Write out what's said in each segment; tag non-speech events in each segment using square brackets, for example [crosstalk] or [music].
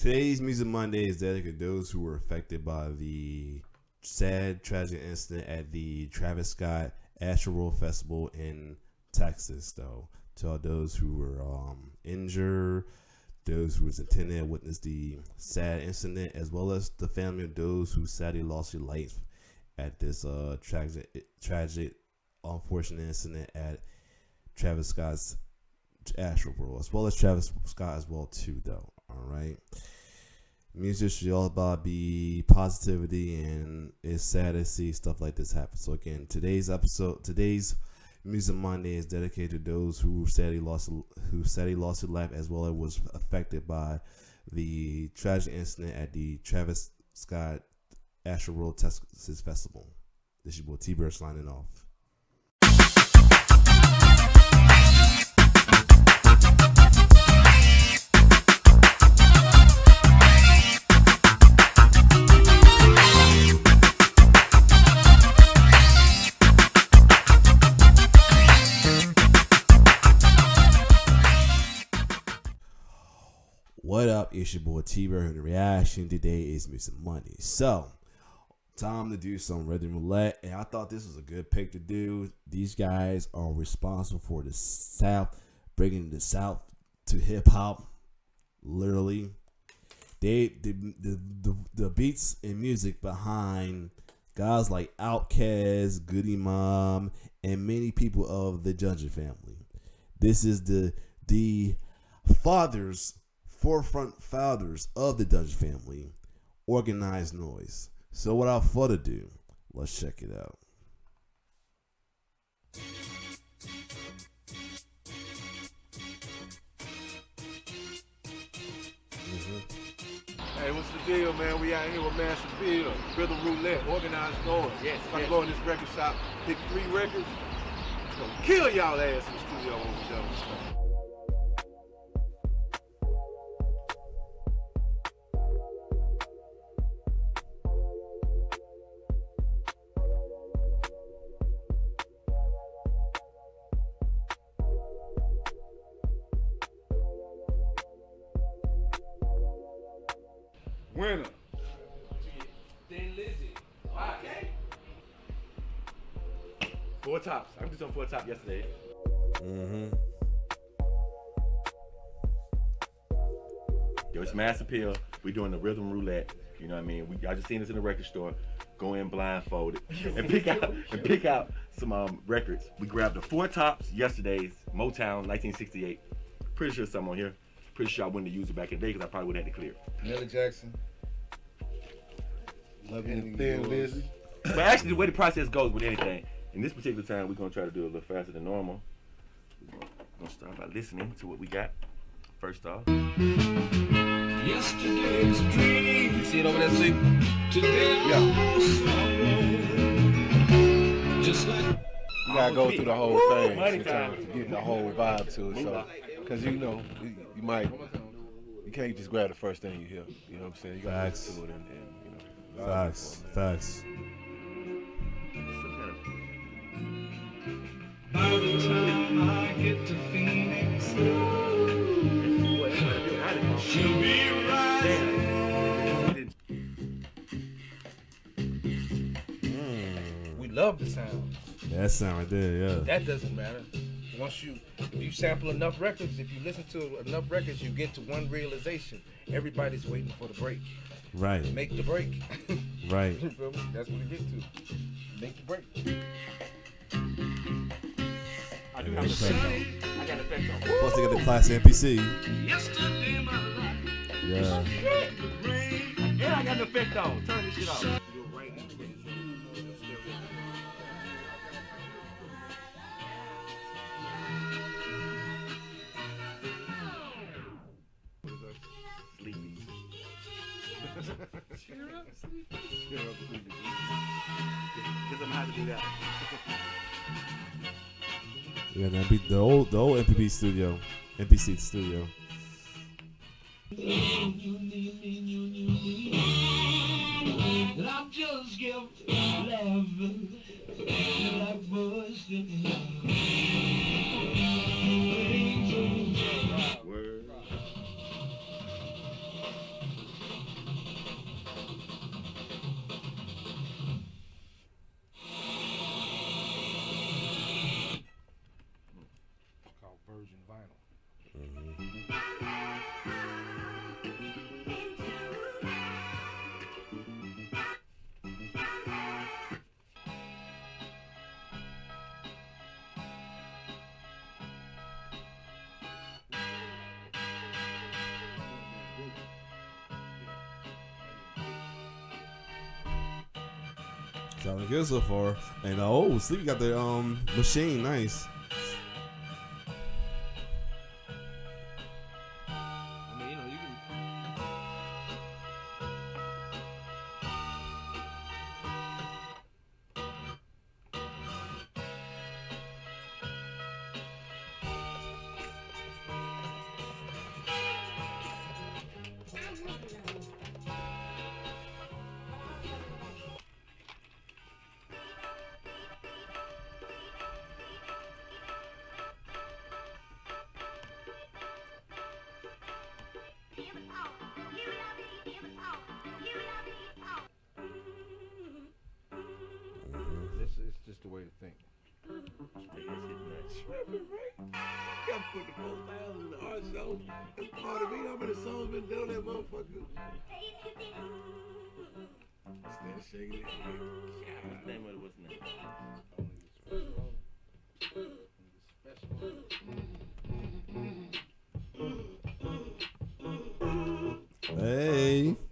Today's Music Monday is dedicated to those who were affected by the sad, tragic incident at the Travis Scott Astroworld Festival in Texas, though. To all those who were um, injured, those who was intended to witness the sad incident, as well as the family of those who sadly lost their life at this uh, tragic, tragic, unfortunate incident at Travis Scott's Astroworld, as well as Travis Scott as well too, though. All right. Music should all about be positivity, and it's sad to see stuff like this happen. So again, today's episode, today's Music Monday is dedicated to those who sadly lost who sadly lost their life, as well as was affected by the tragic incident at the Travis Scott Astroworld Texas Festival. This is your boy T Bear signing off. It's your boy T Bear. The reaction today is Music money. So, time to do some rhythm roulette. And I thought this was a good pick to do. These guys are responsible for the South, bringing the South to hip hop. Literally, they the, the the the beats and music behind guys like Outkast, Goodie Mob, and many people of the Dungeon family. This is the the fathers forefront founders of the Dungeon family, Organized Noize. So without further ado, let's check it out. Hey, what's the deal, man? We out here with Mass Appeal, the Rhythm Roulette, Organized Noize. Yes, If I yes. go in this record shop, pick three records, it's gonna kill y'all ass in the studio when we done with stuff. Winner. Thin Lizzy. Okay. Four tops. I did some four top yesterday. Mm-hmm. Yo, it's Mass Appeal. We doing the rhythm roulette. You know what I mean? We I just seen this in the record store. Go in blindfolded [laughs] and pick out and pick out some um, records. We grabbed the four tops yesterday's Motown 1968. Pretty sure some on here. Pretty sure I wouldn't have used it back in the day because I probably would have had to clear. Millie Jackson. Love you And Thin Lizzy. But actually, the way the process goes with anything, in this particular time, we're gonna try to do it a little faster than normal. We're gonna, gonna start by listening to what we got. First off, Yesterday's dream. You see it over there, sleep? Today Yeah. Just like You gotta go through the whole thing Money to get the whole vibe to it. So, cause you know, you, you might, you can't just grab the first thing you hear. You know what I'm saying? You gotta Facts. listen to it and, and you know. vibe Facts. for it, man. Facts. some kind of by the time I get to Phoenix, she'll be right. We love the sound. That sound right there, yeah. That doesn't matter. Once you if you sample enough records, if you listen to enough records, you get to one realization. Everybody's waiting for the break. Right. Make the break. Right. [laughs] you feel me? That's what it get to. Make the break. I do have an effect though. I got an effect though. Plus they got the class MPC. Yesterday my life Yeah. would rain. Yeah, I got an effect though. Turn this shit off. Sleepy. Guess I'm gonna have to do that. Yeah, that be the old the old MPB studio. MPC studio. Sounding good so far. And uh, oh, Sleepy got the um machine. Nice. Gotta put the four in the art show. That's part of me. How many songs been done on that motherfucker? Instead shaking it. Name of it? What's name? Hey.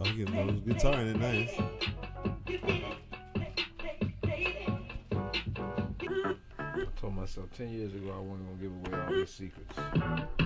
Oh, he getting those guitar in it. Nice. I told myself 10 years ago I wasn't going to give away all these secrets.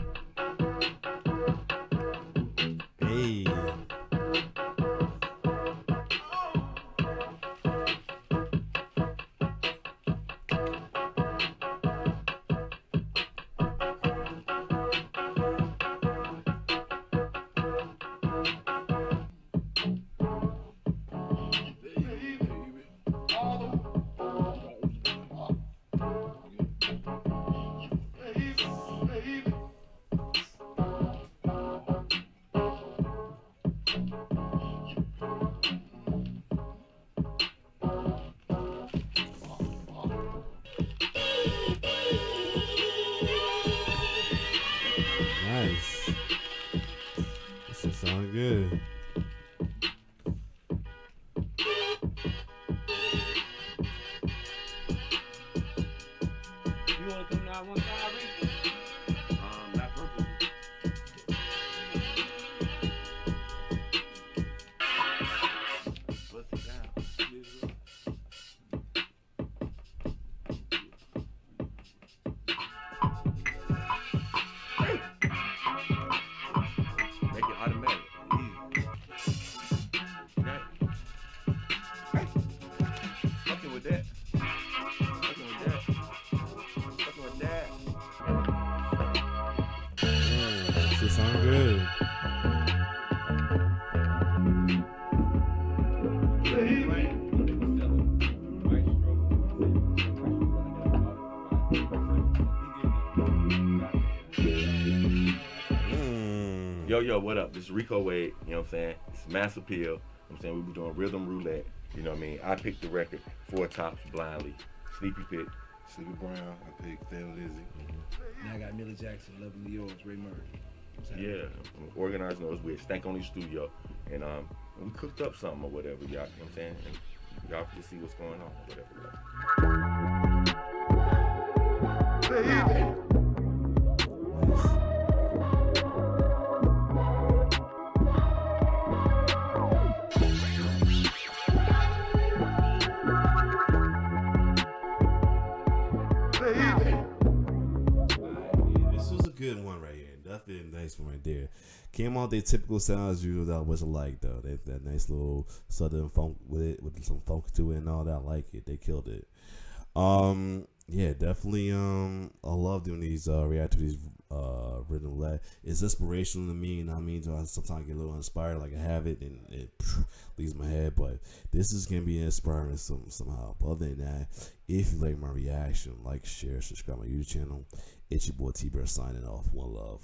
This is sound good. Yo, yo, what up? This is Rico Wade, you know what I'm saying? It's Mass Appeal. You know what I'm saying? We be doing rhythm roulette. You know what I mean? I picked the record, four tops blindly. Sleepy pick. Sleepy Brown, I picked Thin Lizzy. Now I got Millie Jackson, Loving Yours, Ray Murray. Yeah, Organized Noize we at Stankonia Studio. And um we cooked up something or whatever, y'all, you know what I'm saying? And y'all can see what's going on, whatever. Yeah, here. Nice one right there. Came out their typical sound as usual. That was like though. They, that nice little southern funk with it, with some funk to it and all that. I like it. They killed it. Um, yeah, definitely. Um, I love doing these uh react to these uh rhythm roulette. It's inspirational to me, and I mean, I sometimes get a little inspired. Like I have it, and it [sniffs] leaves my head. But this is gonna be inspiring some somehow. But other than that, if you like my reaction, like, share, subscribe my YouTube channel. It's your boy T Bear signing off. One love.